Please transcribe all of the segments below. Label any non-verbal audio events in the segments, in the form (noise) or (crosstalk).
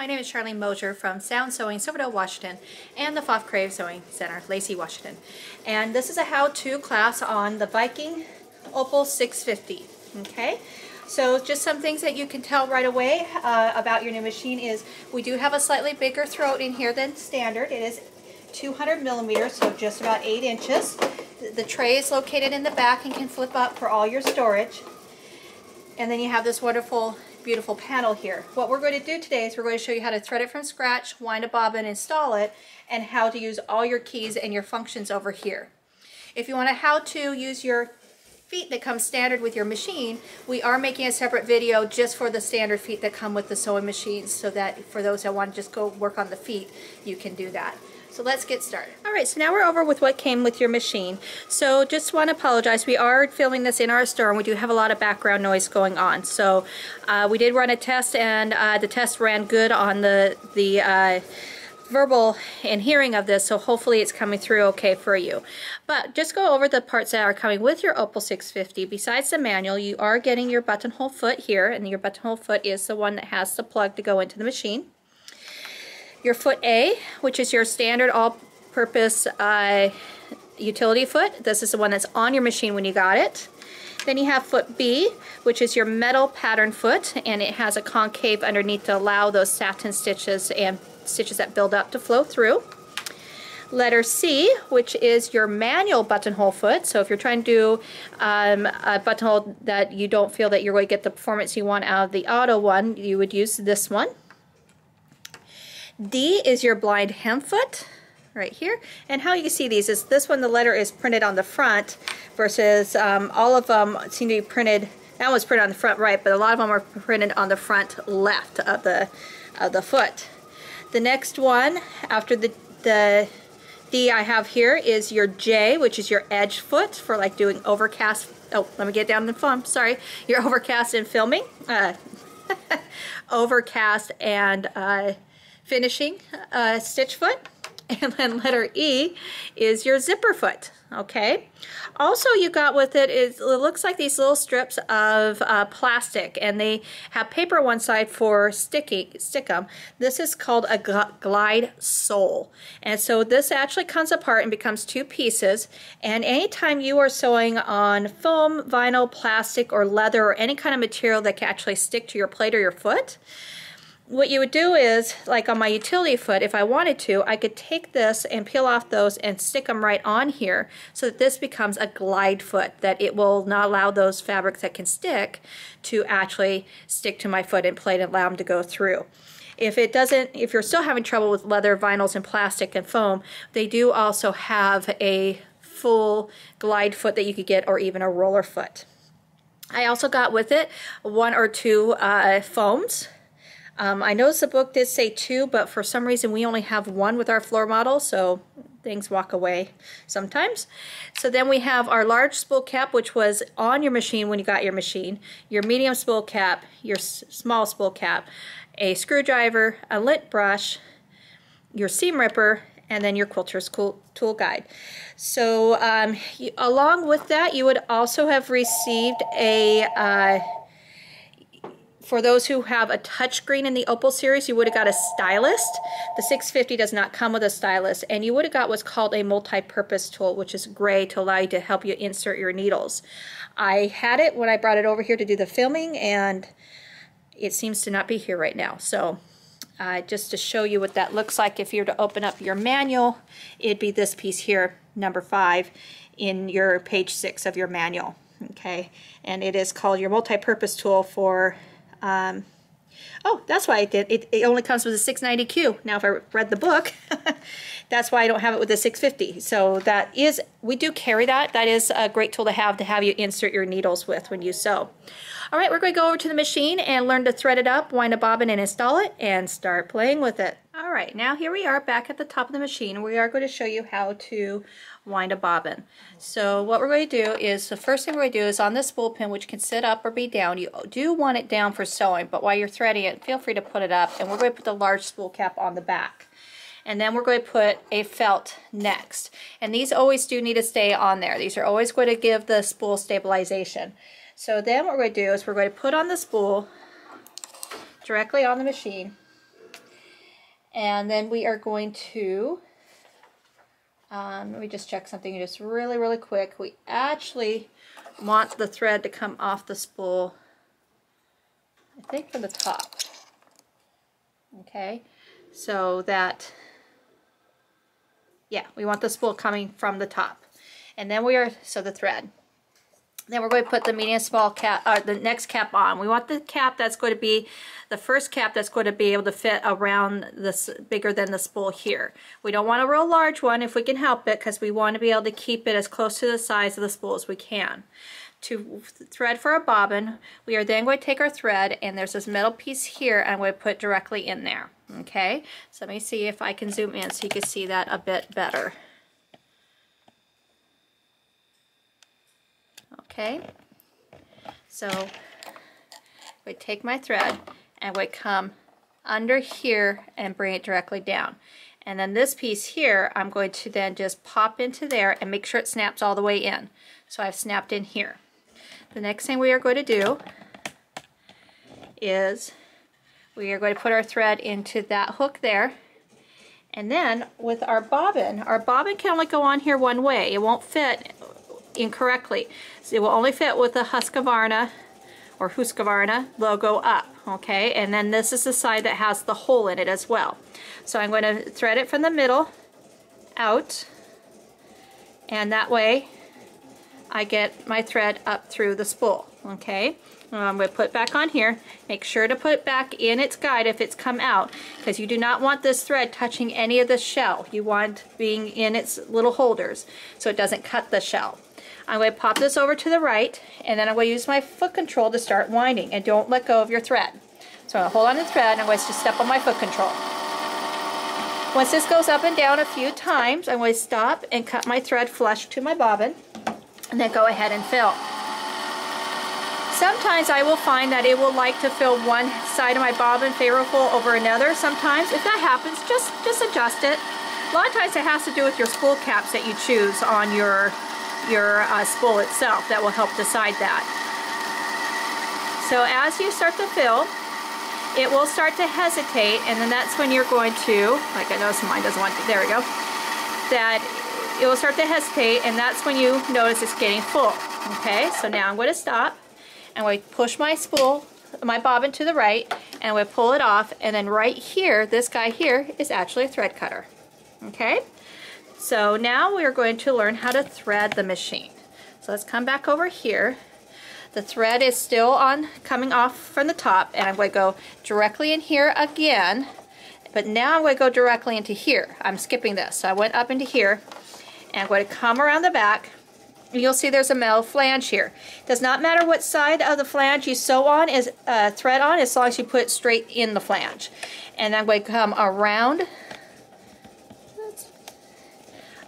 My name is Charlene Mosier from Sound Sewing, Silverdale, Washington, and the Pfaff Creative Sewing Center, Lacey, Washington. And this is a how-to class on the Viking Opal 650, okay? So just some things that you can tell right away uh, about your new machine is we do have a slightly bigger throat in here than standard. It is 200 millimeters, so just about 8 inches. The tray is located in the back and can flip up for all your storage. And then you have this wonderful beautiful panel here. What we're going to do today is we're going to show you how to thread it from scratch, wind a bobbin, install it, and how to use all your keys and your functions over here. If you want to how to use your feet that come standard with your machine, we are making a separate video just for the standard feet that come with the sewing machines so that for those that want to just go work on the feet, you can do that. So let's get started. All right, so now we're over with what came with your machine. So just want to apologize. We are filming this in our store and we do have a lot of background noise going on. So uh, we did run a test and uh, the test ran good on the, the uh, verbal and hearing of this, so hopefully it's coming through okay for you. But just go over the parts that are coming with your Opal 650. Besides the manual, you are getting your buttonhole foot here, and your buttonhole foot is the one that has the plug to go into the machine your foot A, which is your standard all-purpose uh, utility foot. This is the one that's on your machine when you got it. Then you have foot B, which is your metal pattern foot, and it has a concave underneath to allow those satin stitches and stitches that build up to flow through. Letter C, which is your manual buttonhole foot. So if you're trying to do um, a buttonhole that you don't feel that you're going to get the performance you want out of the auto one, you would use this one. D is your blind hem foot right here. And how you see these is this one, the letter is printed on the front versus um, all of them seem to be printed, that one's printed on the front right, but a lot of them are printed on the front left of the, of the foot. The next one after the, the D I have here is your J, which is your edge foot for like doing overcast. Oh, let me get down the phone. Sorry. Your (laughs) overcast and filming. Uh, (laughs) overcast and uh, finishing uh, stitch foot. (laughs) And then letter E is your zipper foot, okay? Also you got with it is, it looks like these little strips of uh, plastic and they have paper one side for sticky, stick them. This is called a glide sole. And so this actually comes apart and becomes two pieces. And anytime you are sewing on foam, vinyl, plastic, or leather, or any kind of material that can actually stick to your plate or your foot, what you would do is, like on my utility foot, if I wanted to, I could take this and peel off those and stick them right on here so that this becomes a glide foot, that it will not allow those fabrics that can stick to actually stick to my foot and plate and allow them to go through. If it doesn't, if you're still having trouble with leather, vinyls, and plastic and foam, they do also have a full glide foot that you could get or even a roller foot. I also got with it one or two uh, foams um, I noticed the book did say two, but for some reason we only have one with our floor model, so things walk away sometimes. So then we have our large spool cap, which was on your machine when you got your machine, your medium spool cap, your small spool cap, a screwdriver, a lint brush, your seam ripper, and then your quilter's tool guide. So um, you, along with that, you would also have received a uh, for those who have a touchscreen in the Opal series, you would have got a stylus. The 650 does not come with a stylus, and you would have got what's called a multi-purpose tool, which is gray to allow you to help you insert your needles. I had it when I brought it over here to do the filming, and it seems to not be here right now. So uh, just to show you what that looks like, if you were to open up your manual, it'd be this piece here, number five, in your page six of your manual. Okay, and it is called your multi-purpose tool for um, oh, that's why I did. It, it only comes with a 690Q. Now, if I read the book, (laughs) that's why I don't have it with a 650. So that is, we do carry that. That is a great tool to have to have you insert your needles with when you sew. All right, we're going to go over to the machine and learn to thread it up, wind a bobbin and install it, and start playing with it. All right, now here we are back at the top of the machine. We are going to show you how to wind a bobbin. So what we're going to do is, the first thing we're going to do is on this spool pin, which can sit up or be down, you do want it down for sewing, but while you're threading it, feel free to put it up, and we're going to put the large spool cap on the back. And then we're going to put a felt next. And these always do need to stay on there. These are always going to give the spool stabilization. So then what we're going to do is we're going to put on the spool directly on the machine And then we are going to, um, let me just check something just really, really quick. We actually want the thread to come off the spool, I think from the top. Okay, so that, yeah, we want the spool coming from the top. And then we are, so the thread. Then we're going to put the medium small cap, uh, the next cap on. We want the cap that's going to be, the first cap that's going to be able to fit around this, bigger than the spool here. We don't want a real large one if we can help it because we want to be able to keep it as close to the size of the spool as we can. To thread for a bobbin, we are then going to take our thread and there's this metal piece here I'm going to put directly in there. Okay, so let me see if I can zoom in so you can see that a bit better. Okay, so we take my thread and we come under here and bring it directly down. And then this piece here, I'm going to then just pop into there and make sure it snaps all the way in. So I've snapped in here. The next thing we are going to do is we are going to put our thread into that hook there. And then with our bobbin, our bobbin can only go on here one way. It won't fit incorrectly. So it will only fit with the Husqvarna or Husqvarna logo up, okay? And then this is the side that has the hole in it as well. So I'm going to thread it from the middle out, and that way I get my thread up through the spool, okay? I'm going to put back on here. Make sure to put back in its guide if it's come out because you do not want this thread touching any of the shell. You want being in its little holders so it doesn't cut the shell. I'm going to pop this over to the right and then I'm going to use my foot control to start winding and don't let go of your thread. So I'm going to hold on to the thread and I'm going to step on my foot control. Once this goes up and down a few times, I'm going to stop and cut my thread flush to my bobbin and then go ahead and fill. Sometimes I will find that it will like to fill one side of my bobbin favorable over another. Sometimes, if that happens, just, just adjust it. A lot of times it has to do with your spool caps that you choose on your your uh, spool itself. That will help decide that. So as you start to fill, it will start to hesitate and then that's when you're going to, like I know mine doesn't want to, there we go, that it will start to hesitate and that's when you notice it's getting full. Okay, so now I'm going to stop and we push my spool, my bobbin to the right and we pull it off and then right here, this guy here is actually a thread cutter. Okay, so now we're going to learn how to thread the machine. So let's come back over here. The thread is still on coming off from the top and I'm going to go directly in here again but now I'm going to go directly into here. I'm skipping this. So I went up into here and I'm going to come around the back you'll see there's a metal flange here. It does not matter what side of the flange you sew on, is uh, thread on, as long as you put straight in the flange. And I'm going to come around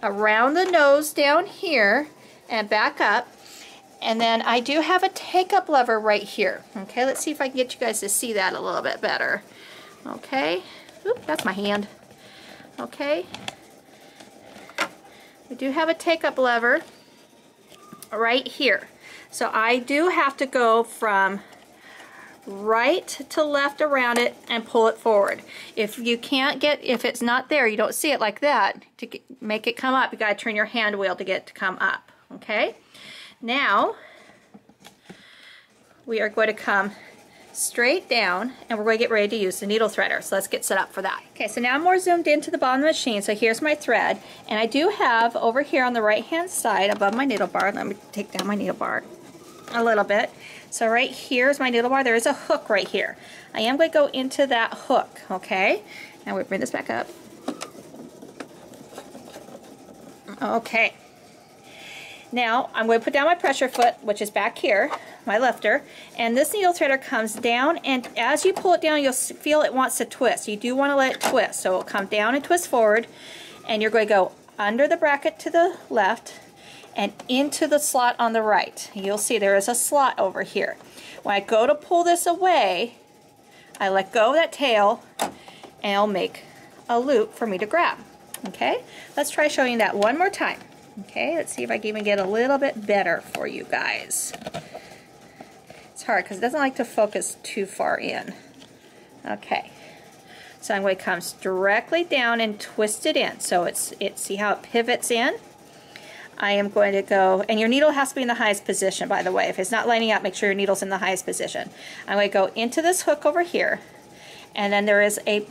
around the nose down here and back up. And then I do have a take-up lever right here. Okay, let's see if I can get you guys to see that a little bit better. Okay, Oop, that's my hand. Okay, we do have a take-up lever right here. So I do have to go from right to left around it and pull it forward. If you can't get, if it's not there, you don't see it like that, to make it come up, you gotta turn your hand wheel to get it to come up, okay? Now, we are going to come straight down and we're going to get ready to use the needle threader. So let's get set up for that. Okay, so now I'm more zoomed into the bottom of the machine. So here's my thread and I do have over here on the right hand side above my needle bar, let me take down my needle bar a little bit. So right here is my needle bar. There is a hook right here. I am going to go into that hook, okay? Now we bring this back up. Okay. Now I'm going to put down my pressure foot, which is back here, my lifter, and this needle threader comes down, and as you pull it down, you'll feel it wants to twist. You do want to let it twist, so it'll come down and twist forward, and you're going to go under the bracket to the left, and into the slot on the right. You'll see there is a slot over here. When I go to pull this away, I let go of that tail and it'll make a loop for me to grab. Okay, let's try showing that one more time. Okay, let's see if I can even get a little bit better for you guys. It's hard because it doesn't like to focus too far in. Okay, So I'm going to come directly down and twist it in. So it's it see how it pivots in? I am going to go, and your needle has to be in the highest position, by the way. If it's not lining up, make sure your needle's in the highest position. I'm going to go into this hook over here, and then there is a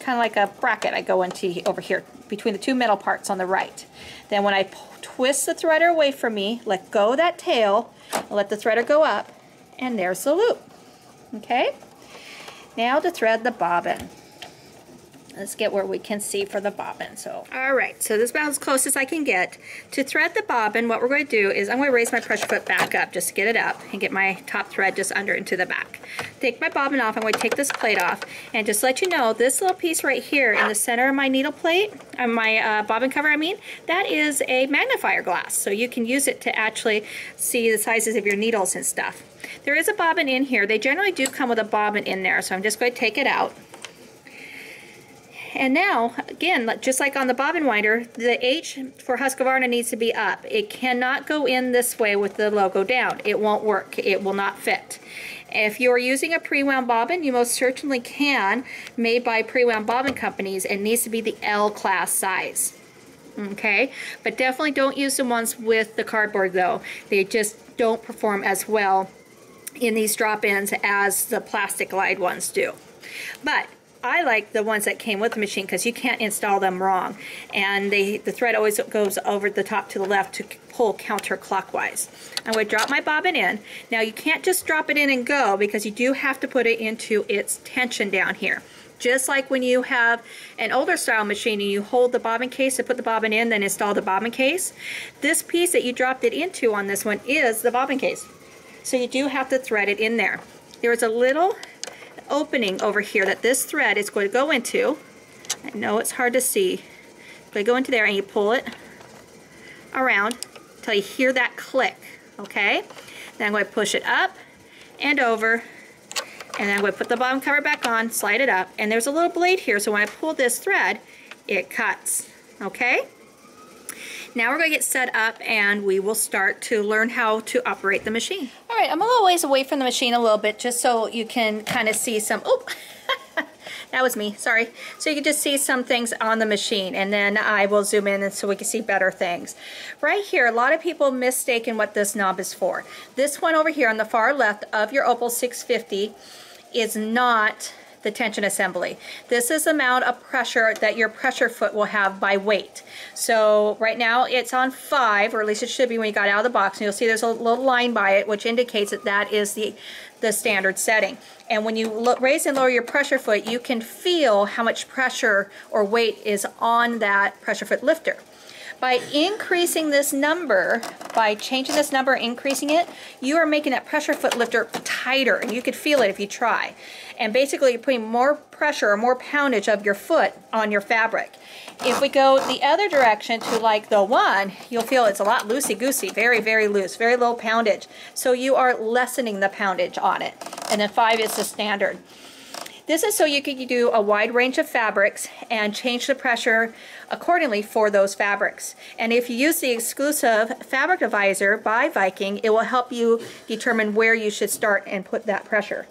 kind of like a bracket I go into over here between the two metal parts on the right. Then when I twist the threader away from me, let go that tail, let the threader go up, and there's the loop. Okay? Now to thread the bobbin. Let's get where we can see for the bobbin. So, all right, so this is about as close as I can get. To thread the bobbin, what we're going to do is I'm going to raise my pressure foot back up just to get it up and get my top thread just under into the back. Take my bobbin off, I'm going to take this plate off and just let you know this little piece right here in the center of my needle plate, uh, my uh, bobbin cover I mean, that is a magnifier glass. So you can use it to actually see the sizes of your needles and stuff. There is a bobbin in here. They generally do come with a bobbin in there, so I'm just going to take it out. And now, again, just like on the bobbin winder, the H for Husqvarna needs to be up. It cannot go in this way with the logo down. It won't work. It will not fit. If you're using a pre-wound bobbin, you most certainly can, made by pre-wound bobbin companies. It needs to be the L class size. Okay, but definitely don't use the ones with the cardboard though. They just don't perform as well in these drop-ins as the plastic glide ones do. But I like the ones that came with the machine because you can't install them wrong. And they, the thread always goes over the top to the left to pull counterclockwise. I'm going to drop my bobbin in. Now you can't just drop it in and go because you do have to put it into its tension down here. Just like when you have an older style machine and you hold the bobbin case to put the bobbin in, then install the bobbin case. This piece that you dropped it into on this one is the bobbin case. So you do have to thread it in there. There is a little opening over here that this thread is going to go into. I know it's hard to see. Going to go into there and you pull it around until you hear that click, okay? Then I'm going to push it up and over and then I'm going to put the bottom cover back on, slide it up, and there's a little blade here so when I pull this thread, it cuts, okay? Now we're going to get set up and we will start to learn how to operate the machine. Right, I'm a little ways away from the machine a little bit just so you can kind of see some, oh, (laughs) that was me, sorry. So you can just see some things on the machine and then I will zoom in and so we can see better things. Right here, a lot of people mistaken what this knob is for. This one over here on the far left of your Opal 650 is not the tension assembly. This is the amount of pressure that your pressure foot will have by weight. So right now it's on five, or at least it should be when you got out of the box. And you'll see there's a little line by it, which indicates that that is the, the standard setting. And when you look, raise and lower your pressure foot, you can feel how much pressure or weight is on that pressure foot lifter. By increasing this number, by changing this number, increasing it, you are making that pressure foot lifter tighter, and you could feel it if you try. And basically, you're putting more pressure or more poundage of your foot on your fabric. If we go the other direction to like the one, you'll feel it's a lot loosey-goosey, very, very loose, very low poundage. So you are lessening the poundage on it. And then five is the standard. This is so you can do a wide range of fabrics and change the pressure accordingly for those fabrics. And if you use the exclusive fabric advisor by Viking, it will help you determine where you should start and put that pressure.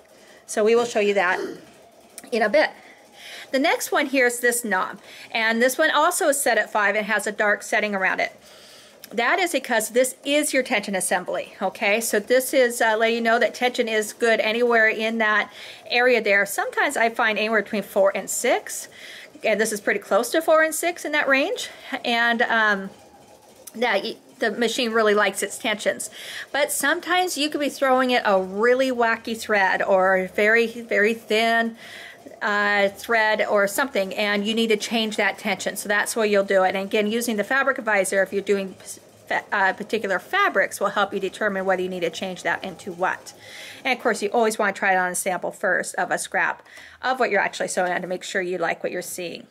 So we will show you that in a bit. The next one here is this knob. And this one also is set at 5 and has a dark setting around it that is because this is your tension assembly, okay? So this is uh, letting you know that tension is good anywhere in that area there. Sometimes I find anywhere between four and six, and this is pretty close to four and six in that range. And um, that the machine really likes its tensions. But sometimes you could be throwing it a really wacky thread or very, very thin uh, thread or something and you need to change that tension. So that's where you'll do it. And again, using the fabric advisor, if you're doing uh, particular fabrics, will help you determine whether you need to change that into what. And of course, you always want to try it on a sample first of a scrap of what you're actually sewing on to make sure you like what you're seeing.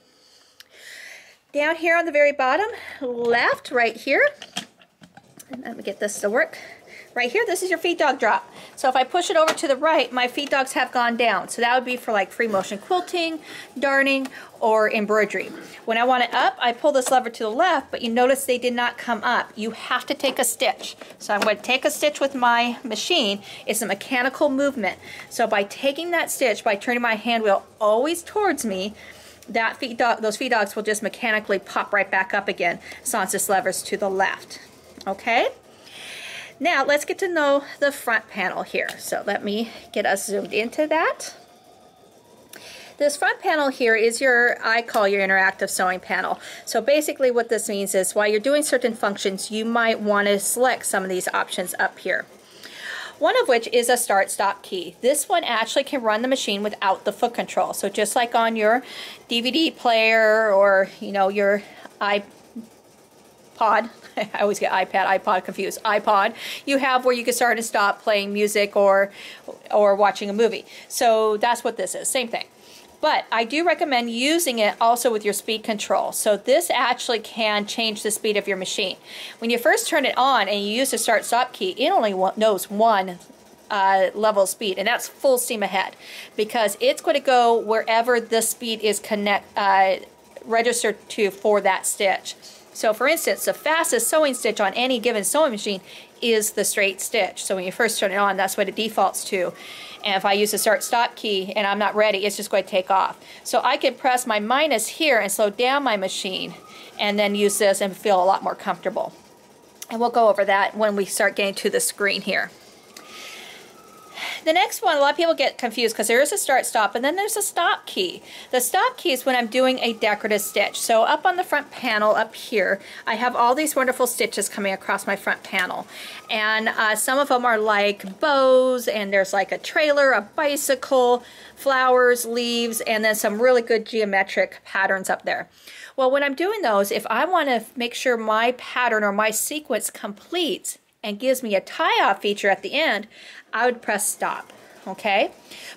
Down here on the very bottom left, right here, let me get this to work. Right here, this is your feed dog drop. So if I push it over to the right, my feed dogs have gone down. So that would be for like free motion quilting, darning, or embroidery. When I want it up, I pull this lever to the left, but you notice they did not come up. You have to take a stitch. So I'm going to take a stitch with my machine. It's a mechanical movement. So by taking that stitch, by turning my hand wheel always towards me, that feed dog, those feed dogs will just mechanically pop right back up again as this lever's to the left. Okay? Now let's get to know the front panel here. So let me get us zoomed into that. This front panel here is your, I call your interactive sewing panel. So basically what this means is while you're doing certain functions, you might want to select some of these options up here. One of which is a start stop key. This one actually can run the machine without the foot control. So just like on your DVD player or you know your iPod, (laughs) I always get iPad, iPod confused, iPod, you have where you can start and stop playing music or, or watching a movie. So that's what this is, same thing. But I do recommend using it also with your speed control. So this actually can change the speed of your machine. When you first turn it on and you use the start stop key, it only knows one uh, level speed and that's full steam ahead because it's going to go wherever the speed is connect uh, registered to for that stitch. So for instance, the fastest sewing stitch on any given sewing machine is the straight stitch. So when you first turn it on, that's what it defaults to. And if I use the start stop key and I'm not ready, it's just going to take off. So I can press my minus here and slow down my machine and then use this and feel a lot more comfortable. And we'll go over that when we start getting to the screen here. The next one, a lot of people get confused because there is a start stop and then there's a stop key. The stop key is when I'm doing a decorative stitch. So up on the front panel up here, I have all these wonderful stitches coming across my front panel. And uh, some of them are like bows and there's like a trailer, a bicycle, flowers, leaves, and then some really good geometric patterns up there. Well, when I'm doing those, if I want to make sure my pattern or my sequence completes and gives me a tie-off feature at the end, I would press stop, okay?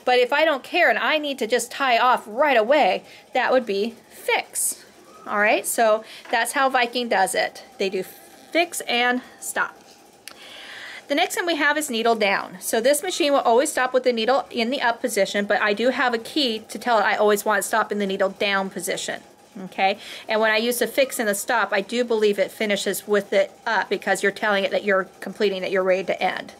But if I don't care and I need to just tie off right away, that would be fix. All right, so that's how Viking does it. They do fix and stop. The next one we have is needle down. So this machine will always stop with the needle in the up position, but I do have a key to tell it I always want to stop in the needle down position okay? And when I use the fix and the stop, I do believe it finishes with it up because you're telling it that you're completing that you're ready to end.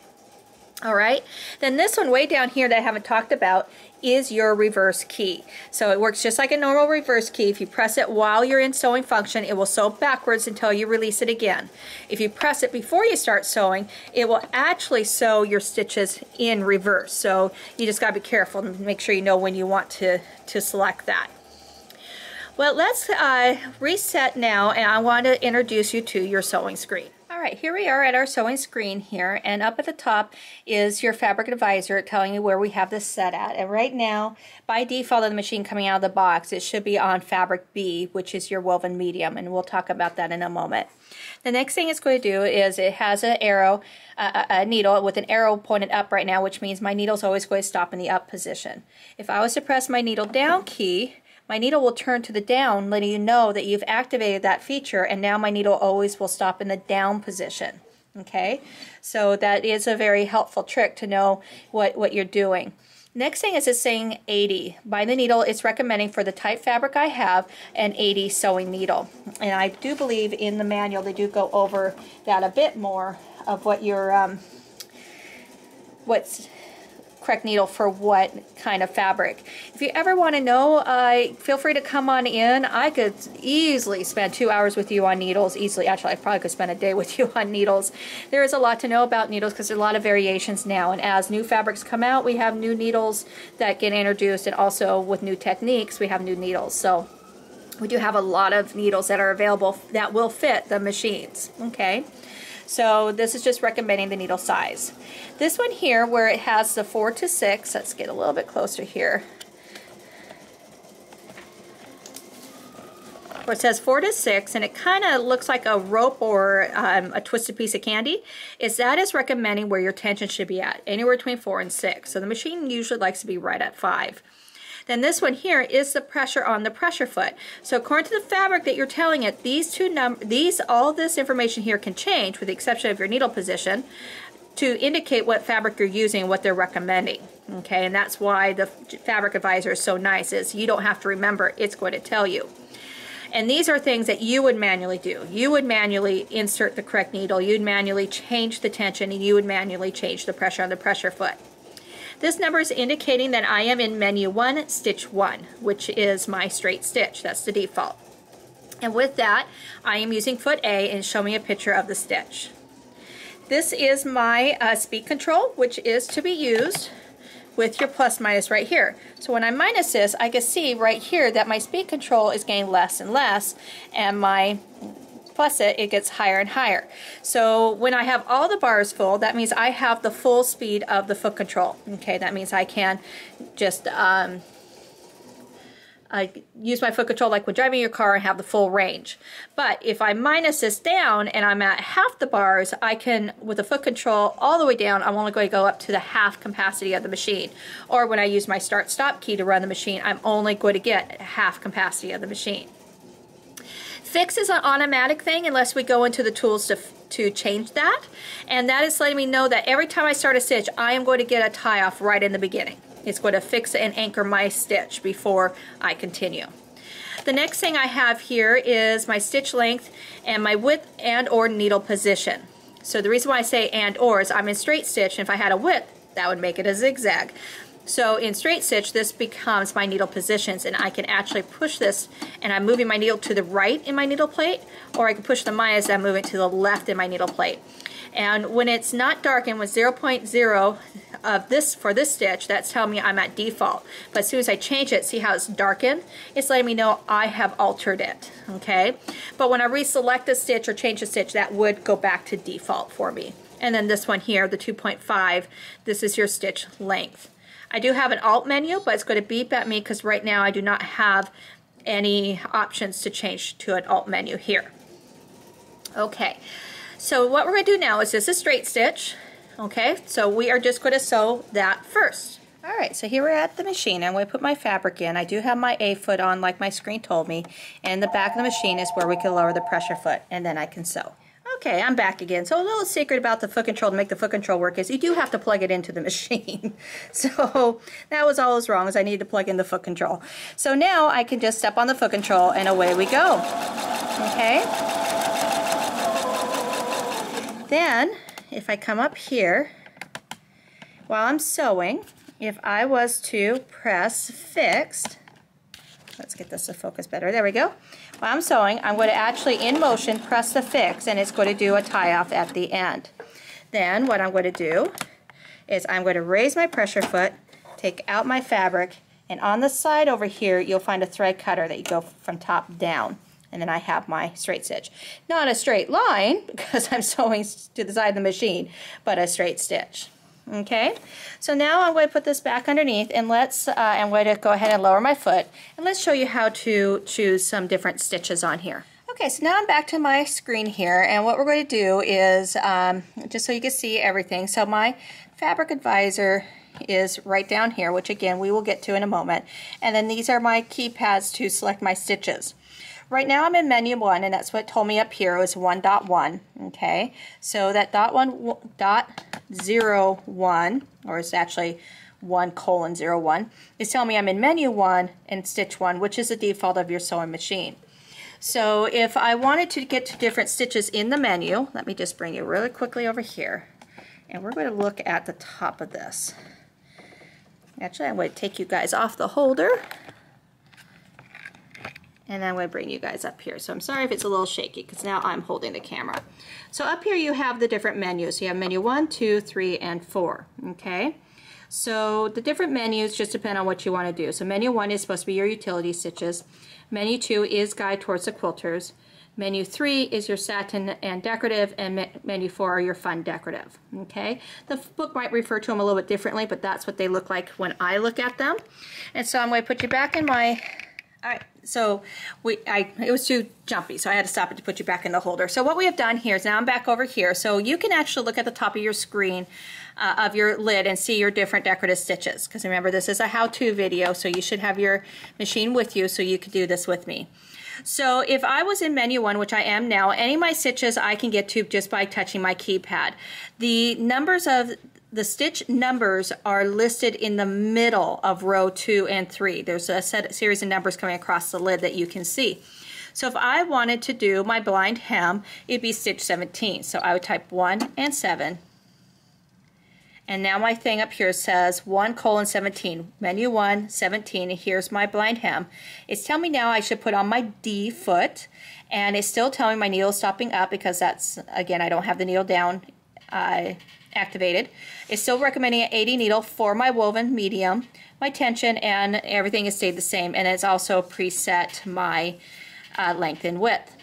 All right, then this one way down here that I haven't talked about is your reverse key. So it works just like a normal reverse key. If you press it while you're in sewing function, it will sew backwards until you release it again. If you press it before you start sewing, it will actually sew your stitches in reverse. So you just gotta be careful and make sure you know when you want to, to select that. Well, let's uh, reset now and I want to introduce you to your sewing screen. All right, here we are at our sewing screen here and up at the top is your fabric advisor telling you where we have this set at. And right now, by default of the machine coming out of the box, it should be on fabric B, which is your woven medium, and we'll talk about that in a moment. The next thing it's going to do is it has an arrow, uh, a needle with an arrow pointed up right now, which means my needle's always going to stop in the up position. If I was to press my needle down key, my needle will turn to the down, letting you know that you've activated that feature, and now my needle always will stop in the down position. Okay, so that is a very helpful trick to know what, what you're doing. Next thing is it's saying 80. By the needle, it's recommending for the type fabric I have an 80 sewing needle. And I do believe in the manual they do go over that a bit more of what your um, what's correct needle for what kind of fabric. If you ever want to know, uh, feel free to come on in. I could easily spend two hours with you on needles, easily. Actually, I probably could spend a day (laughs) with you on needles. There is a lot to know about needles because there's a lot of variations now. And as new fabrics come out, we have new needles that get introduced. And also with new techniques, we have new needles. So we do have a lot of needles that are available that will fit the machines. Okay. So this is just recommending the needle size. This one here where it has the 4 to 6, let's get a little bit closer here. Where it says 4 to 6 and it kind of looks like a rope or um, a twisted piece of candy, is that is recommending where your tension should be at, anywhere between 4 and 6. So the machine usually likes to be right at 5. Then this one here is the pressure on the pressure foot. So according to the fabric that you're telling it, these two num these all this information here can change with the exception of your needle position to indicate what fabric you're using, what they're recommending. Okay, and that's why the fabric advisor is so nice is you don't have to remember, it's going to tell you. And these are things that you would manually do. You would manually insert the correct needle, you'd manually change the tension, and you would manually change the pressure on the pressure foot. This number is indicating that I am in menu 1, stitch 1, which is my straight stitch. That's the default. And with that, I am using foot A and show me a picture of the stitch. This is my uh, speed control, which is to be used with your plus minus right here. So when I minus this, I can see right here that my speed control is getting less and less, and my plus it, it gets higher and higher. So when I have all the bars full, that means I have the full speed of the foot control. Okay, that means I can just um, I use my foot control like when driving your car and have the full range. But if I minus this down and I'm at half the bars, I can, with the foot control all the way down, I'm only going to go up to the half capacity of the machine. Or when I use my start-stop key to run the machine, I'm only going to get half capacity of the machine. Fix is an automatic thing unless we go into the tools to, to change that. And that is letting me know that every time I start a stitch, I am going to get a tie off right in the beginning. It's going to fix and anchor my stitch before I continue. The next thing I have here is my stitch length and my width and or needle position. So the reason why I say and or is I'm in straight stitch and if I had a width that would make it a zigzag. So in straight stitch this becomes my needle positions and I can actually push this and I'm moving my needle to the right in my needle plate or I can push the minus and I'm moving to the left in my needle plate. And when it's not darkened with 0.0 of this for this stitch, that's telling me I'm at default. But as soon as I change it, see how it's darkened? It's letting me know I have altered it, okay? But when I reselect a stitch or change a stitch, that would go back to default for me. And then this one here, the 2.5, this is your stitch length. I do have an alt menu, but it's going to beep at me because right now I do not have any options to change to an alt menu here. Okay, so what we're going to do now is this is straight stitch. Okay, so we are just going to sew that first. All right, so here we're at the machine. I'm going to put my fabric in. I do have my A foot on like my screen told me. And the back of the machine is where we can lower the pressure foot and then I can sew. Okay, I'm back again. So a little secret about the foot control to make the foot control work is you do have to plug it into the (laughs) machine. so that was all wrong as I needed to plug in the foot control. So now I can just step on the foot control and away we go. Okay. Then if I come up here, while I'm sewing, if I was to press fixed, let's get this to focus better, there we go. While I'm sewing, I'm going to actually in motion press the fix and it's going to do a tie off at the end. Then what I'm going to do is I'm going to raise my pressure foot, take out my fabric, and on the side over here you'll find a thread cutter that you go from top down and then I have my straight stitch. Not a straight line (laughs) because I'm sewing to the side of the machine, but a straight stitch. Okay, so now I'm going to put this back underneath and let's, uh, I'm going to go ahead and lower my foot and let's show you how to choose some different stitches on here. Okay, so now I'm back to my screen here and what we're going to do is, um, just so you can see everything, so my fabric advisor is right down here, which again we will get to in a moment, and then these are my keypads to select my stitches. Right now I'm in menu 1 and that's what told me up here was 1.1 okay? So that dot 1 dot 0 1 or it's actually 1 colon 0 1 is telling me I'm in menu 1 and stitch 1 which is the default of your sewing machine. So if I wanted to get to different stitches in the menu let me just bring you really quickly over here and we're going to look at the top of this. Actually I'm going to take you guys off the holder and I'm going to bring you guys up here. So I'm sorry if it's a little shaky because now I'm holding the camera. So up here you have the different menus. You have menu one, two, three, and 4. Okay. So the different menus just depend on what you want to do. So menu 1 is supposed to be your utility stitches. Menu 2 is guide towards the quilters. Menu 3 is your satin and decorative, and menu 4 are your fun decorative. Okay, the book might refer to them a little bit differently, but that's what they look like when I look at them. And so I'm going to put you back in my all right, so we, I, it was too jumpy, so I had to stop it to put you back in the holder. So what we have done here is now I'm back over here, so you can actually look at the top of your screen uh, of your lid and see your different decorative stitches. Because remember, this is a how-to video, so you should have your machine with you so you could do this with me. So if I was in menu one, which I am now, any of my stitches I can get to just by touching my keypad. The numbers of the stitch numbers are listed in the middle of row two and three. There's a set series of numbers coming across the lid that you can see. So if I wanted to do my blind hem, it'd be stitch 17. So I would type 1 and 7. And now my thing up here says 1 colon 17, menu 1, 17, and here's my blind hem. It's telling me now I should put on my D foot, and it's still telling me my needle stopping up because that's, again, I don't have the needle down uh, activated. It's still recommending an 80 needle for my woven medium, my tension, and everything has stayed the same. And it's also preset my uh, length and width.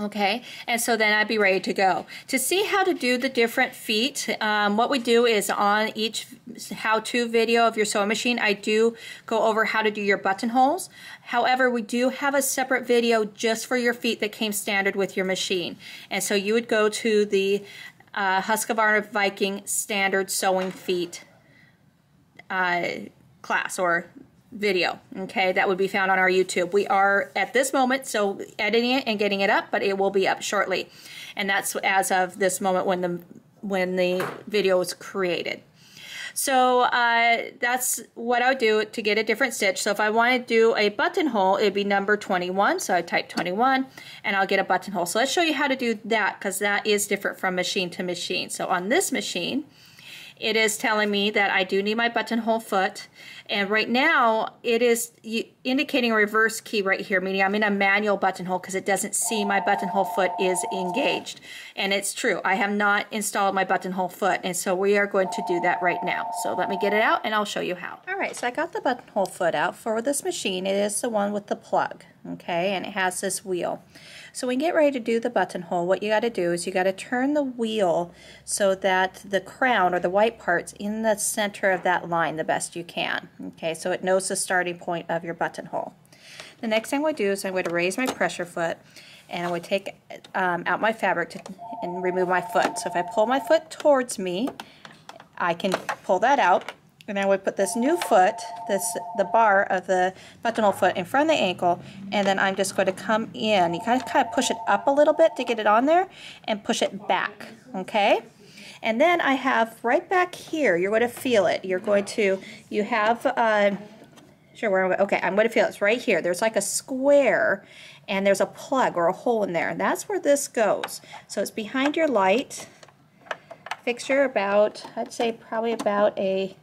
Okay, and so then I'd be ready to go. To see how to do the different feet, um, what we do is on each how-to video of your sewing machine, I do go over how to do your buttonholes. However, we do have a separate video just for your feet that came standard with your machine. And so you would go to the uh, Husqvarna Viking standard sewing feet uh, class or video okay that would be found on our YouTube. We are at this moment so editing it and getting it up but it will be up shortly. And that's as of this moment when the when the video was created so uh, that's what I would do to get a different stitch. So if I want to do a buttonhole, it'd be number 21. So I type 21 and I'll get a buttonhole. So let's show you how to do that because that is different from machine to machine. So on this machine, it is telling me that I do need my buttonhole foot. And right now, it is indicating a reverse key right here, meaning I'm in a manual buttonhole because it doesn't see my buttonhole foot is engaged. And it's true, I have not installed my buttonhole foot, and so we are going to do that right now. So let me get it out and I'll show you how. All right, so I got the buttonhole foot out for this machine. It is the one with the plug, okay, and it has this wheel. So when you get ready to do the buttonhole, what you got to do is you got to turn the wheel so that the crown or the white part's in the center of that line the best you can. Okay, so it knows the starting point of your buttonhole. The next thing we do is I'm going to raise my pressure foot and I'm going to take um, out my fabric to, and remove my foot. So if I pull my foot towards me, I can pull that out and I would put this new foot, this the bar of the buttonhole foot in front of the ankle, and then I'm just going to come in. You kind of kind of push it up a little bit to get it on there, and push it back. Okay. And then I have right back here. You're going to feel it. You're going to you have uh, sure where am I? okay. I'm going to feel it. It's right here. There's like a square, and there's a plug or a hole in there. And that's where this goes. So it's behind your light fixture about I'd say probably about a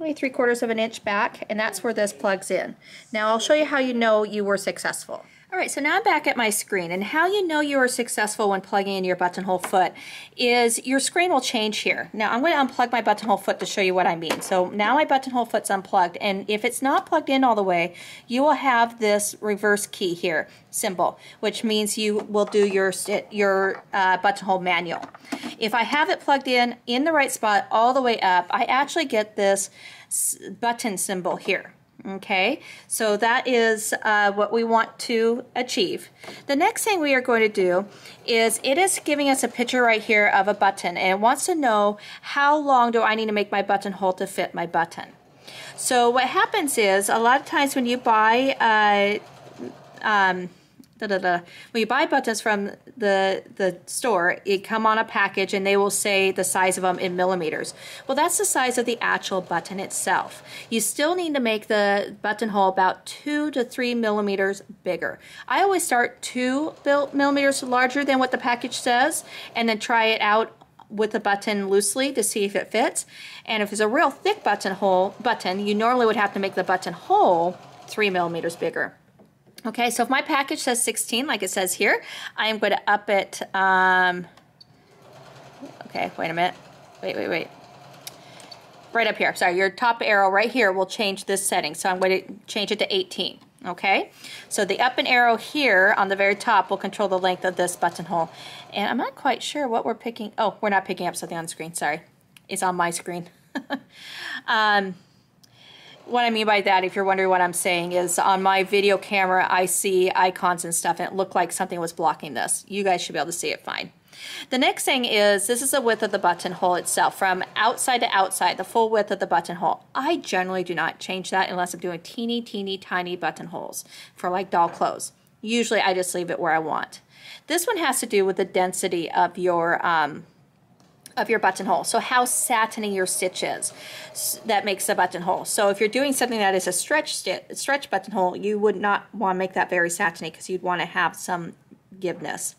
only three quarters of an inch back, and that's where this plugs in. Now I'll show you how you know you were successful. All right, so now I'm back at my screen, and how you know you are successful when plugging in your buttonhole foot is your screen will change here. Now I'm going to unplug my buttonhole foot to show you what I mean. So now my buttonhole foot's unplugged, and if it's not plugged in all the way, you will have this reverse key here symbol, which means you will do your your uh, buttonhole manual. If I have it plugged in in the right spot all the way up, I actually get this button symbol here. Okay, so that is uh, what we want to achieve. The next thing we are going to do is it is giving us a picture right here of a button and it wants to know how long do I need to make my buttonhole to fit my button. So what happens is a lot of times when you buy uh, um, da, da, da. When you buy buttons from the the store, it come on a package and they will say the size of them in millimeters. Well, that's the size of the actual button itself. You still need to make the buttonhole about two to three millimeters bigger. I always start two millimeters larger than what the package says and then try it out with the button loosely to see if it fits. And if it's a real thick buttonhole button, you normally would have to make the buttonhole three millimeters bigger. Okay, so if my package says 16, like it says here, I am going to up it, um, okay, wait a minute, wait, wait, wait. Right up here, sorry, your top arrow right here will change this setting. So I'm going to change it to 18, okay? So the up and arrow here on the very top will control the length of this buttonhole. And I'm not quite sure what we're picking, oh, we're not picking up something on screen, sorry. It's on my screen. (laughs) um, what I mean by that, if you're wondering what I'm saying, is on my video camera, I see icons and stuff, and it looked like something was blocking this. You guys should be able to see it fine. The next thing is, this is the width of the buttonhole itself, from outside to outside, the full width of the buttonhole. I generally do not change that unless I'm doing teeny, teeny, tiny buttonholes for like doll clothes. Usually I just leave it where I want. This one has to do with the density of your um, of your buttonhole. So how satiny your stitch is, that makes the buttonhole. So if you're doing something that is a stretch stitch, stretch buttonhole, you would not want to make that very satiny because you'd want to have some giveness.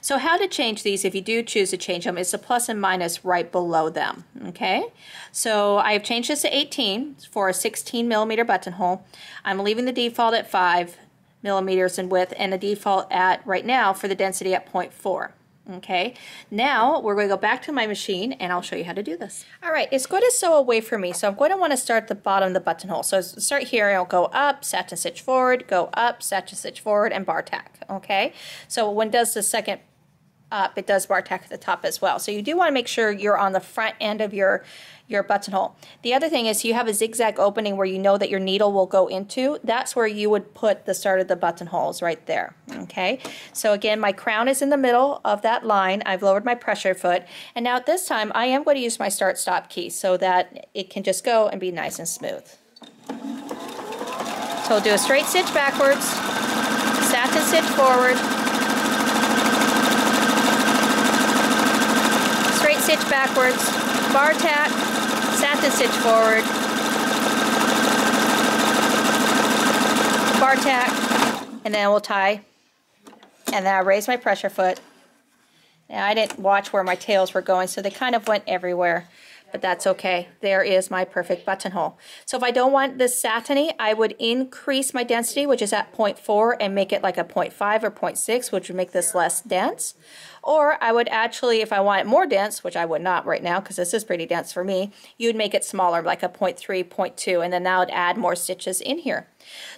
So how to change these if you do choose to change them is the plus and minus right below them, okay? So I have changed this to 18 for a 16 millimeter buttonhole. I'm leaving the default at 5 millimeters in width and the default at, right now, for the density at 0.4. Okay, now we're going to go back to my machine and I'll show you how to do this. All right, it's going to sew away from me, so I'm going to want to start the bottom of the buttonhole. So start here, I'll go up, satin stitch forward, go up, satin stitch forward, and bar tack. Okay, so when does the second up, it does bar tack at the top as well. So you do want to make sure you're on the front end of your your buttonhole. The other thing is you have a zigzag opening where you know that your needle will go into. That's where you would put the start of the buttonholes right there. Okay, so again, my crown is in the middle of that line. I've lowered my pressure foot. And now at this time, I am going to use my start stop key so that it can just go and be nice and smooth. So we'll do a straight stitch backwards, satin stitch forward, straight stitch backwards, bar tack, satin stitch forward, bar tack, and then we'll tie. And then I raise my pressure foot. Now I didn't watch where my tails were going, so they kind of went everywhere but that's okay. There is my perfect buttonhole. So if I don't want this satiny, I would increase my density, which is at 0.4, and make it like a 0.5 or 0.6, which would make this less dense. Or I would actually, if I want it more dense, which I would not right now because this is pretty dense for me, you'd make it smaller, like a 0.3, 0.2, and then that would add more stitches in here.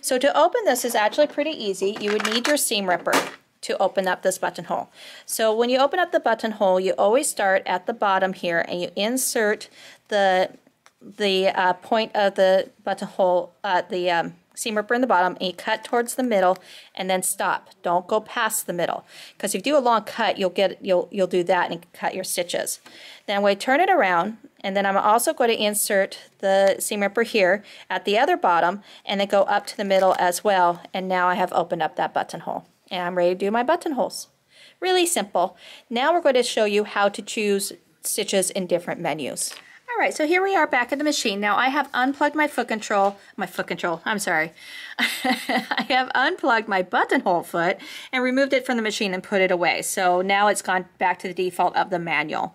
So to open this is actually pretty easy. You would need your seam ripper to open up this buttonhole. So when you open up the buttonhole, you always start at the bottom here and you insert the the uh, point of the buttonhole, uh, the um, seam ripper in the bottom, and you cut towards the middle, and then stop. Don't go past the middle, because if you do a long cut, you'll get you'll you'll do that and cut your stitches. Then to turn it around, and then I'm also going to insert the seam ripper here at the other bottom, and then go up to the middle as well. And now I have opened up that buttonhole and I'm ready to do my buttonholes. Really simple. Now we're going to show you how to choose stitches in different menus. All right, so here we are back at the machine. Now I have unplugged my foot control, my foot control, I'm sorry. (laughs) I have unplugged my buttonhole foot and removed it from the machine and put it away. So now it's gone back to the default of the manual.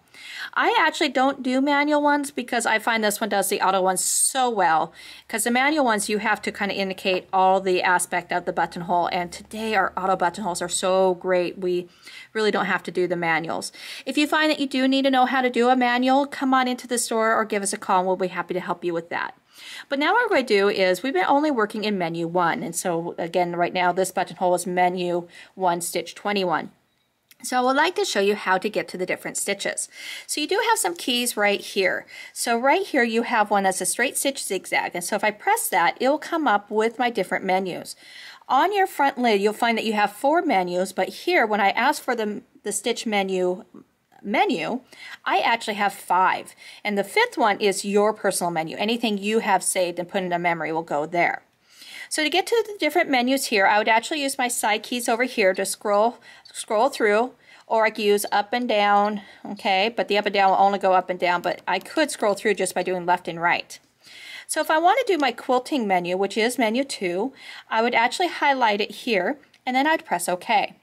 I actually don't do manual ones because I find this one does the auto ones so well. Because the manual ones, you have to kind of indicate all the aspect of the buttonhole. And today our auto buttonholes are so great. We really don't have to do the manuals. If you find that you do need to know how to do a manual, come on into the store or give us a call and we'll be happy to help you with that. But now what we're going to do is we've been only working in menu 1. And so again, right now this buttonhole is menu 1 stitch 21. So I would like to show you how to get to the different stitches. So you do have some keys right here. So right here you have one that's a straight stitch zigzag. And so if I press that, it will come up with my different menus. On your front lid, you'll find that you have four menus, but here when I ask for the, the stitch menu menu, I actually have five. And the fifth one is your personal menu. Anything you have saved and put in a memory will go there. So to get to the different menus here, I would actually use my side keys over here to scroll scroll through or I could use up and down, okay, but the up and down will only go up and down, but I could scroll through just by doing left and right. So if I want to do my quilting menu, which is menu 2, I would actually highlight it here, and then I'd press OK.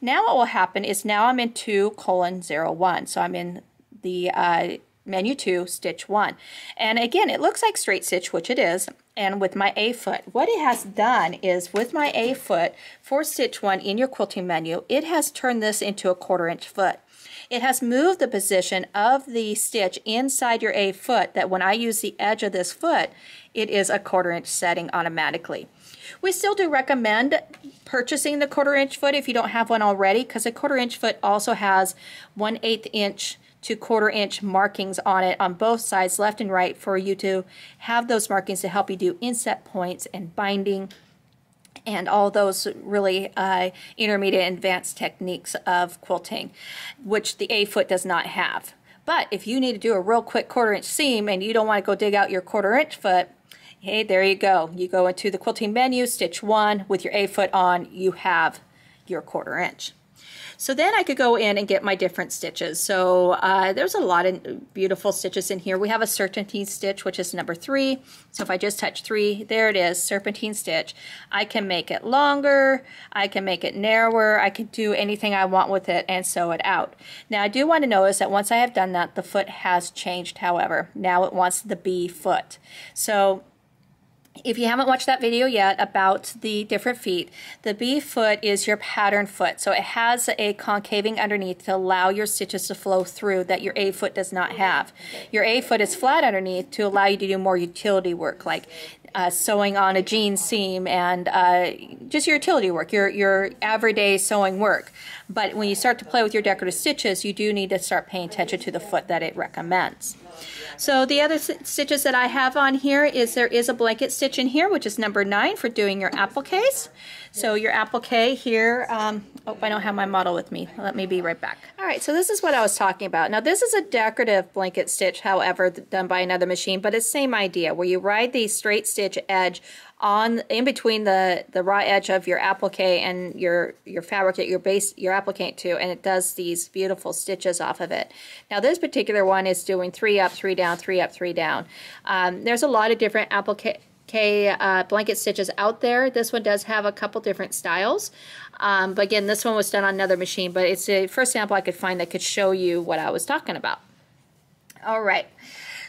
Now what will happen is now I'm in 2 colon 0, 1, so I'm in the uh, menu 2, stitch 1. And again, it looks like straight stitch, which it is, and with my A foot. What it has done is with my A foot for stitch 1 in your quilting menu, it has turned this into a quarter inch foot. It has moved the position of the stitch inside your A foot that when I use the edge of this foot, it is a quarter inch setting automatically. We still do recommend purchasing the quarter inch foot if you don't have one already because a quarter inch foot also has one eighth inch to quarter inch markings on it on both sides, left and right, for you to have those markings to help you do inset points and binding and all those really uh, intermediate advanced techniques of quilting, which the A foot does not have. But if you need to do a real quick quarter inch seam and you don't want to go dig out your quarter inch foot, Hey, there you go. You go into the quilting menu, stitch one, with your A foot on, you have your quarter inch. So then I could go in and get my different stitches. So uh, there's a lot of beautiful stitches in here. We have a serpentine stitch, which is number three. So if I just touch three, there it is, serpentine stitch. I can make it longer, I can make it narrower, I can do anything I want with it and sew it out. Now I do want to notice that once I have done that, the foot has changed, however. Now it wants the B foot. So if you haven't watched that video yet about the different feet, the B foot is your pattern foot. So it has a concaving underneath to allow your stitches to flow through that your A foot does not have. Your A foot is flat underneath to allow you to do more utility work like uh, sewing on a jean seam and uh, just your utility work, your, your everyday sewing work. But when you start to play with your decorative stitches, you do need to start paying attention to the foot that it recommends. So the other stitches that I have on here is there is a blanket stitch in here, which is number nine for doing your appliques. So your applique here, um, oh, I don't have my model with me. Let me be right back. All right, so this is what I was talking about. Now this is a decorative blanket stitch, however, done by another machine, but it's same idea, where you ride the straight stitch edge on in between the the raw edge of your applique and your your fabric that your base your applique to and it does these beautiful stitches off of it. Now this particular one is doing three up three down three up three down. Um, there's a lot of different applique uh, blanket stitches out there. This one does have a couple different styles. Um, but again this one was done on another machine but it's the first sample I could find that could show you what I was talking about. All right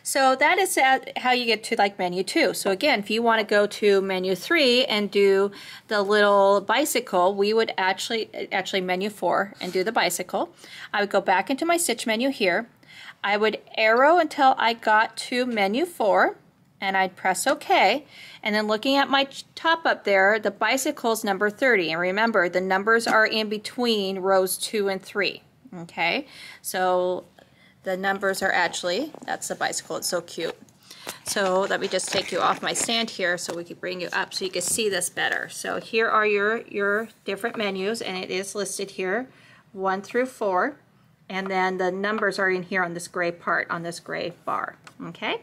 so that is how you get to like menu two. So again, if you want to go to menu three and do the little bicycle, we would actually, actually menu four and do the bicycle. I would go back into my stitch menu here. I would arrow until I got to menu four and I'd press OK. And then looking at my top up there, the bicycle's number 30. And remember, the numbers are in between rows two and three. Okay, so the numbers are actually, that's the bicycle, it's so cute. So let me just take you off my stand here so we can bring you up so you can see this better. So here are your, your different menus and it is listed here, one through four. And then the numbers are in here on this gray part, on this gray bar, okay?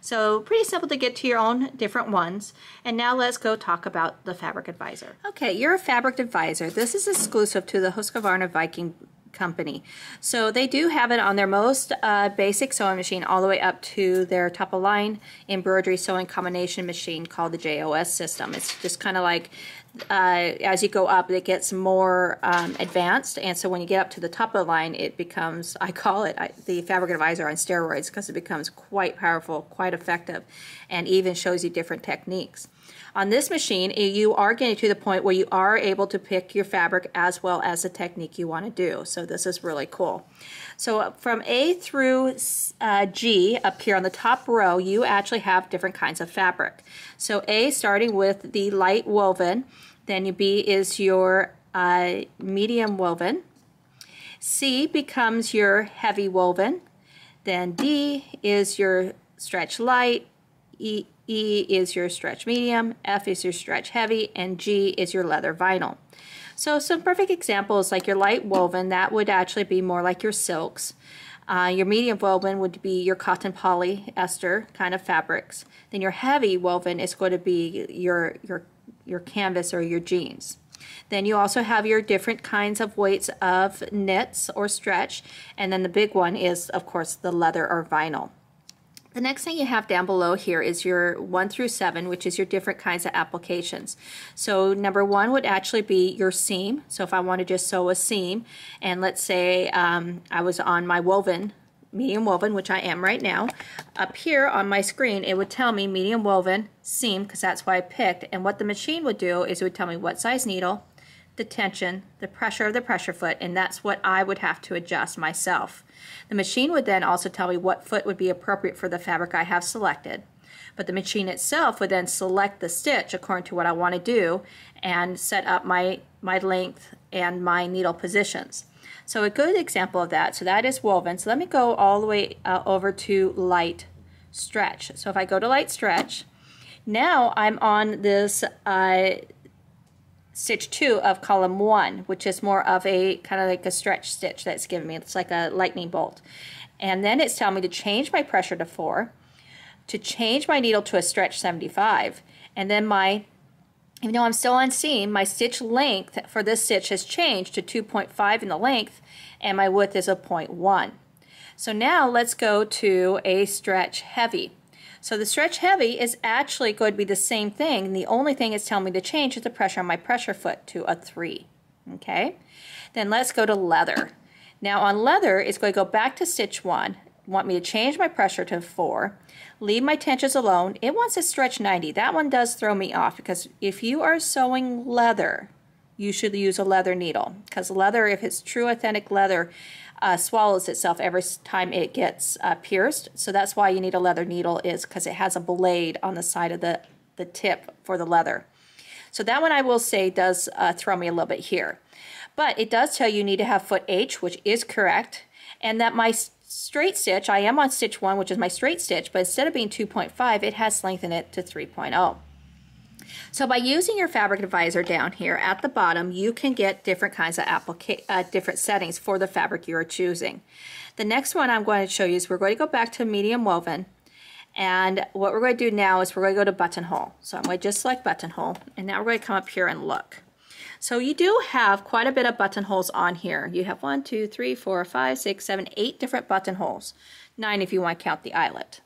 So pretty simple to get to your own different ones. And now let's go talk about the Fabric Advisor. Okay, you're a Fabric Advisor. This is exclusive to the Husqvarna Viking company. So they do have it on their most uh, basic sewing machine all the way up to their top of line embroidery sewing combination machine called the JOS system. It's just kind of like uh, as you go up, it gets more um, advanced, and so when you get up to the top of the line, it becomes, I call it I, the Fabric Advisor on steroids because it becomes quite powerful, quite effective, and even shows you different techniques. On this machine, you are getting to the point where you are able to pick your fabric as well as the technique you want to do. So this is really cool. So from A through uh, G up here on the top row, you actually have different kinds of fabric. So A starting with the light woven, then B is your uh, medium woven. C becomes your heavy woven. Then D is your stretch light. E, E is your stretch medium, F is your stretch heavy, and G is your leather vinyl. So some perfect examples like your light woven, that would actually be more like your silks. Uh, your medium woven would be your cotton polyester kind of fabrics. Then your heavy woven is going to be your, your, your canvas or your jeans. Then you also have your different kinds of weights of knits or stretch. And then the big one is, of course, the leather or vinyl. The next thing you have down below here is your 1 through 7, which is your different kinds of applications. So number 1 would actually be your seam. So if I want to just sew a seam, and let's say um, I was on my woven, medium woven, which I am right now, up here on my screen it would tell me medium woven seam, because that's what I picked, and what the machine would do is it would tell me what size needle, the tension, the pressure of the pressure foot, and that's what I would have to adjust myself. The machine would then also tell me what foot would be appropriate for the fabric I have selected. But the machine itself would then select the stitch according to what I want to do and set up my, my length and my needle positions. So a good example of that, so that is woven. So let me go all the way uh, over to light stretch. So if I go to light stretch, now I'm on this uh, stitch two of column one, which is more of a kind of like a stretch stitch that's given me. It's like a lightning bolt. And then it's telling me to change my pressure to four. to change my needle to a stretch 75 and then my even though I'm still on seam, my stitch length for this stitch has changed to 2.5 in the length and my width is a 0.1. So now let's go to a stretch heavy. So the stretch heavy is actually going to be the same thing. The only thing it's telling me to change is the pressure on my pressure foot to a 3. Okay? Then let's go to leather. Now on leather, it's going to go back to stitch 1, want me to change my pressure to 4, leave my tensions alone. It wants to stretch 90. That one does throw me off because if you are sewing leather, you should use a leather needle because leather, if it's true authentic leather, uh, swallows itself every time it gets uh, pierced. So that's why you need a leather needle is because it has a blade on the side of the, the tip for the leather. So that one I will say does uh, throw me a little bit here. But it does tell you you need to have foot H, which is correct, and that my straight stitch, I am on stitch 1, which is my straight stitch, but instead of being 2.5, it has lengthened it to 3.0. So by using your fabric advisor down here at the bottom, you can get different kinds of uh, different settings for the fabric you are choosing. The next one I'm going to show you is we're going to go back to medium woven. And what we're going to do now is we're going to go to buttonhole. So I'm going to just select buttonhole. And now we're going to come up here and look. So you do have quite a bit of buttonholes on here. You have one, two, three, four, five, six, seven, eight different buttonholes. Nine if you want to count the eyelet.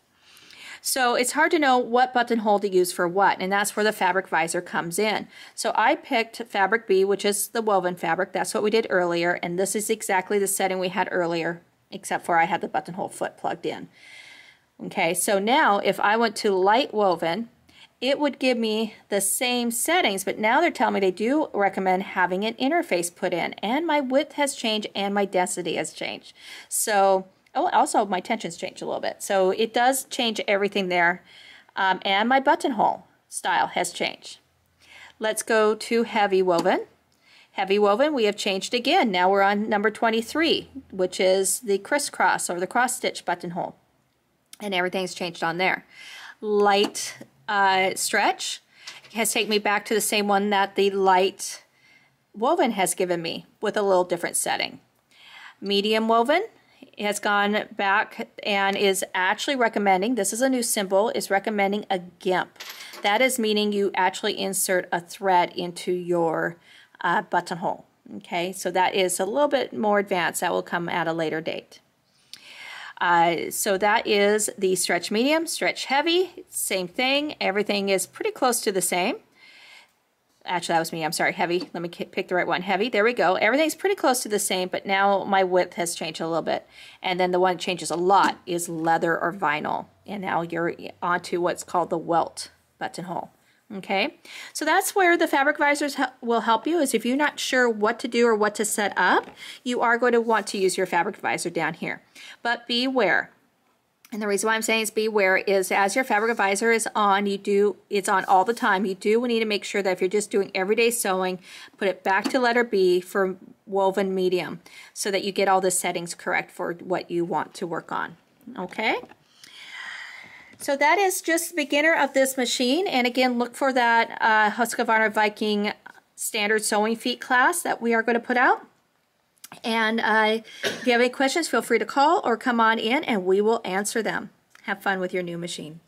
So it's hard to know what buttonhole to use for what, and that's where the fabric advisor comes in. So I picked fabric B, which is the woven fabric. That's what we did earlier, and this is exactly the setting we had earlier, except for I had the buttonhole foot plugged in. Okay, so now if I went to light woven, it would give me the same settings, but now they're telling me they do recommend having an interface put in, and my width has changed and my density has changed. So Oh, also my tensions change a little bit. So it does change everything there. Um, and my buttonhole style has changed. Let's go to heavy woven. Heavy woven, we have changed again. Now we're on number 23, which is the crisscross or the cross stitch buttonhole. And everything's changed on there. Light uh, stretch has taken me back to the same one that the light woven has given me with a little different setting. Medium woven, has gone back and is actually recommending, this is a new symbol, is recommending a GIMP. That is meaning you actually insert a thread into your uh, buttonhole. Okay, so that is a little bit more advanced. That will come at a later date. Uh, so that is the stretch medium, stretch heavy, same thing. Everything is pretty close to the same. Actually, that was me. I'm sorry. Heavy. Let me pick the right one. Heavy. There we go. Everything's pretty close to the same, but now my width has changed a little bit. And then the one that changes a lot is leather or vinyl. And now you're onto what's called the welt buttonhole. Okay, so that's where the fabric advisors will help you is if you're not sure what to do or what to set up, you are going to want to use your fabric advisor down here. But beware, and the reason why I'm saying is beware is as your fabric advisor is on, you do, it's on all the time. You do need to make sure that if you're just doing everyday sewing, put it back to letter B for woven medium so that you get all the settings correct for what you want to work on. Okay? So that is just the beginner of this machine. And again, look for that uh, Husqvarna Viking standard sewing feet class that we are going to put out. And uh, if you have any questions, feel free to call or come on in and we will answer them. Have fun with your new machine.